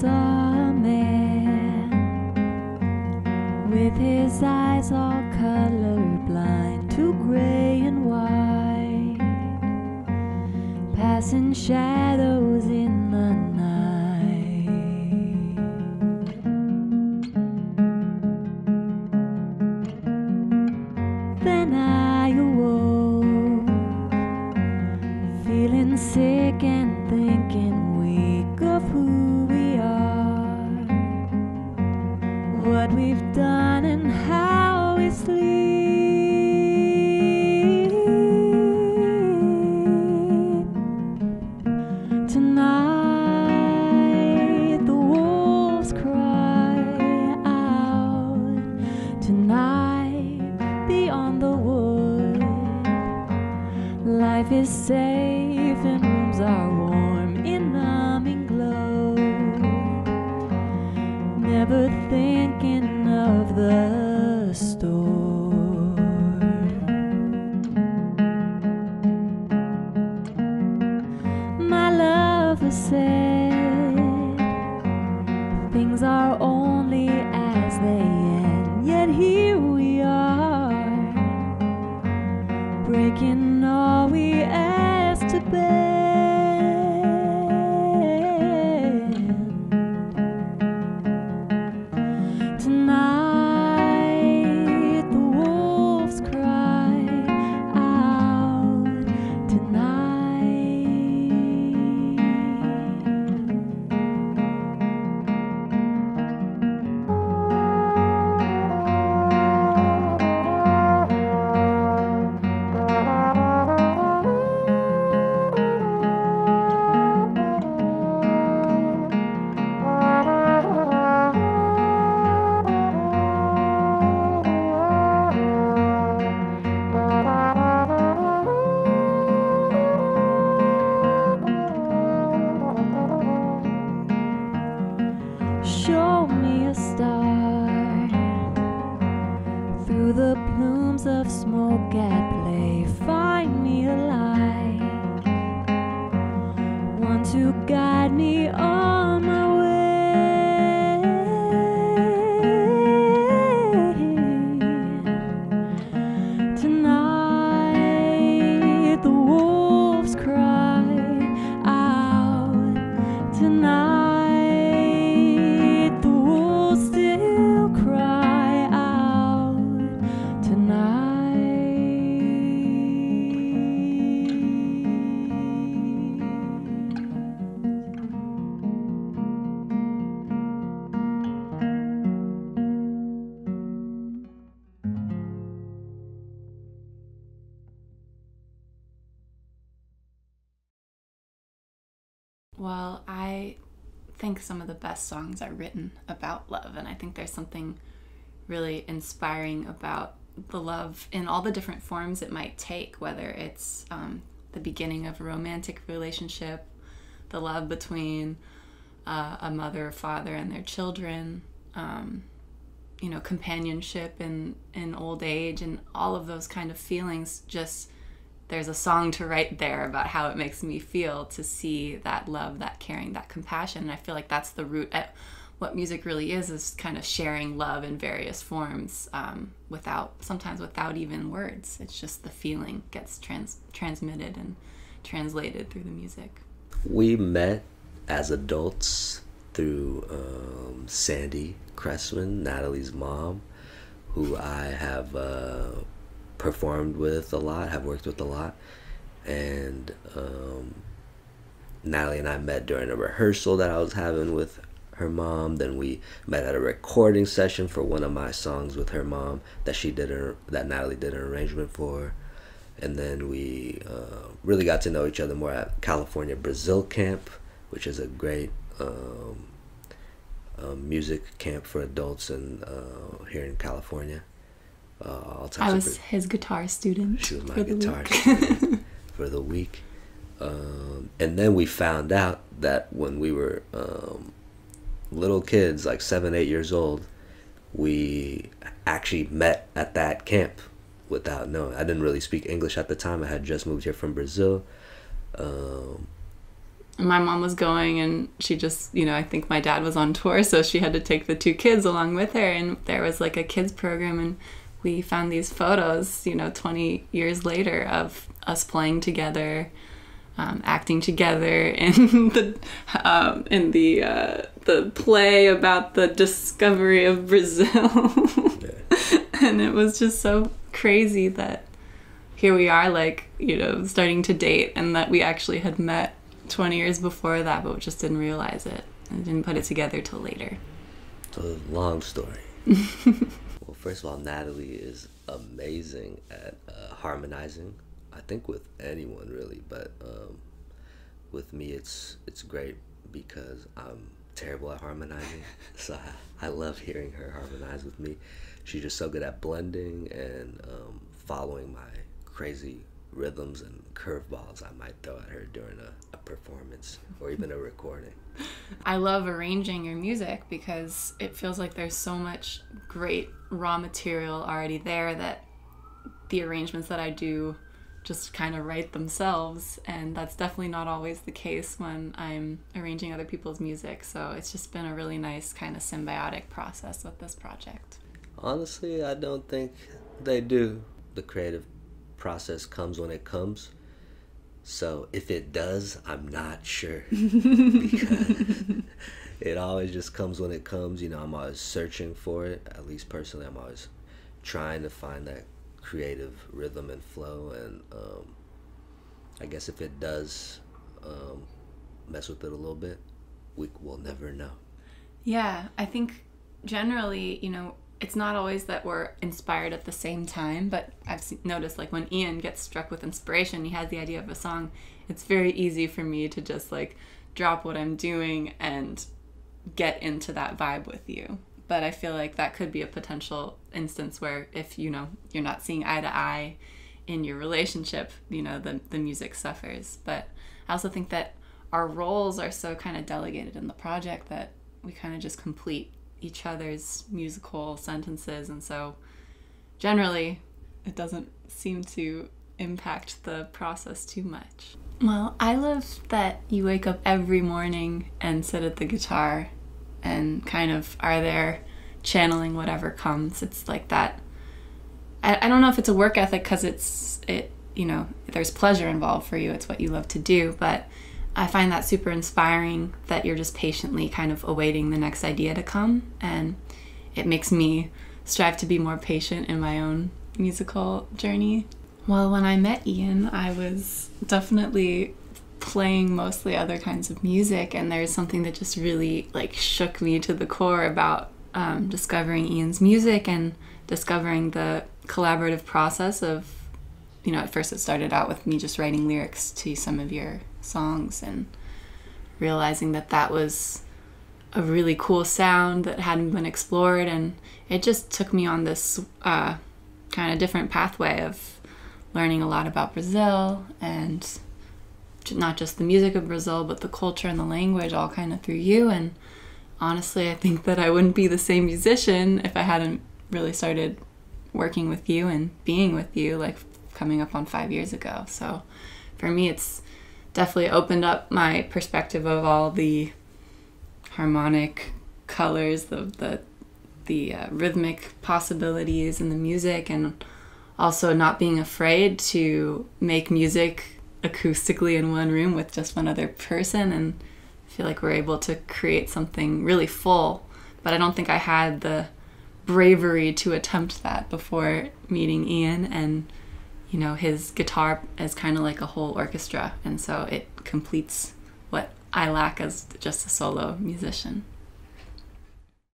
saw a man with his eyes all colorblind to gray and white, passing shadows in the night. Then I awoke, feeling sick and thinking Never thinking of the storm. My lover said, Things are only as they end, yet here we are, breaking all we asked smoke Well, I think some of the best songs are written about love, and I think there's something really inspiring about the love in all the different forms it might take, whether it's um, the beginning of a romantic relationship, the love between uh, a mother father and their children, um, you know, companionship in, in old age, and all of those kind of feelings just there's a song to write there about how it makes me feel to see that love, that caring, that compassion. And I feel like that's the root at what music really is is kind of sharing love in various forms um, without sometimes without even words. It's just the feeling gets trans- transmitted and translated through the music. We met as adults through um, Sandy Cressman, Natalie's mom, who I have uh, performed with a lot, have worked with a lot. And um, Natalie and I met during a rehearsal that I was having with her mom. Then we met at a recording session for one of my songs with her mom that she did a, that Natalie did an arrangement for. And then we uh, really got to know each other more at California Brazil Camp, which is a great um, music camp for adults in, uh, here in California. Uh, all types I of was his guitar student. she was my for the guitar week. student for the week. Um, and then we found out that when we were um, little kids, like seven, eight years old, we actually met at that camp without knowing. I didn't really speak English at the time. I had just moved here from Brazil. Um, my mom was going, and she just, you know, I think my dad was on tour, so she had to take the two kids along with her. And there was like a kids program, and we found these photos, you know, 20 years later of us playing together. Um, acting together in the um, in the uh, the play about the discovery of Brazil, and it was just so crazy that here we are, like you know, starting to date, and that we actually had met 20 years before that, but just didn't realize it and didn't put it together till later. It's a long story. first of all, Natalie is amazing at uh, harmonizing. I think with anyone really, but um, with me, it's it's great because I'm terrible at harmonizing. so I, I love hearing her harmonize with me. She's just so good at blending and um, following my crazy rhythms and curveballs I might throw at her during a performance or even a recording. I love arranging your music because it feels like there's so much great raw material already there that the arrangements that I do just kind of write themselves and that's definitely not always the case when I'm arranging other people's music so it's just been a really nice kind of symbiotic process with this project. Honestly, I don't think they do. The creative process comes when it comes. So if it does, I'm not sure because it always just comes when it comes. You know, I'm always searching for it. At least personally, I'm always trying to find that creative rhythm and flow. And um, I guess if it does um, mess with it a little bit, we will never know. Yeah, I think generally, you know, it's not always that we're inspired at the same time, but I've noticed like when Ian gets struck with inspiration, he has the idea of a song. It's very easy for me to just like drop what I'm doing and get into that vibe with you. But I feel like that could be a potential instance where if you know you're not seeing eye to eye in your relationship, you know the the music suffers. But I also think that our roles are so kind of delegated in the project that we kind of just complete each other's musical sentences and so generally it doesn't seem to impact the process too much. Well, I love that you wake up every morning and sit at the guitar and kind of are there channeling whatever comes. It's like that. I, I don't know if it's a work ethic because it's, it, you know, there's pleasure involved for you. It's what you love to do. But I find that super inspiring that you're just patiently kind of awaiting the next idea to come. And it makes me strive to be more patient in my own musical journey. Well, when I met Ian, I was definitely playing mostly other kinds of music, and there's something that just really like shook me to the core about um, discovering Ian's music and discovering the collaborative process of, you know, at first it started out with me just writing lyrics to some of your songs and realizing that that was a really cool sound that hadn't been explored. And it just took me on this uh, kind of different pathway of learning a lot about Brazil and not just the music of Brazil but the culture and the language all kind of through you. And honestly I think that I wouldn't be the same musician if I hadn't really started working with you and being with you like coming up on 5 years ago. So for me it's definitely opened up my perspective of all the harmonic colors, the the the uh, rhythmic possibilities in the music, and also not being afraid to make music acoustically in one room with just one other person, and I feel like we're able to create something really full. But I don't think I had the bravery to attempt that before meeting Ian and you know, his guitar is kind of like a whole orchestra, and so it completes what I lack as just a solo musician.